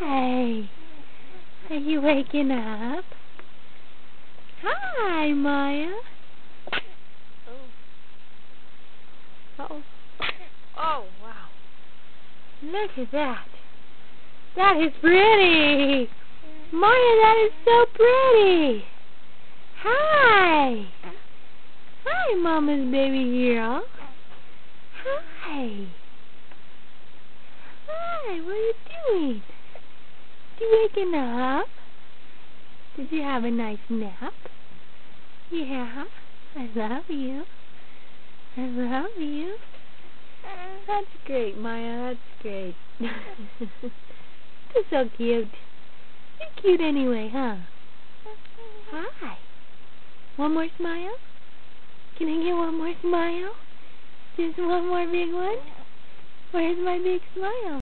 Hi. Are you waking up? Hi, Myah. Oh. Oh, Oh, wow. look at that. That is pretty. Myah, that is so pretty. Hi. Hi, Mama's baby girl. Hi. Hi, what are you doing? Did you waking up? Did you have a nice nap? Yeah. I love you. I love you. That's great, Myah. That's great. You're so cute. You're cute anyway, huh? Hi. One more smile? Can I get one more smile? Just one more big one? Where's my big smile?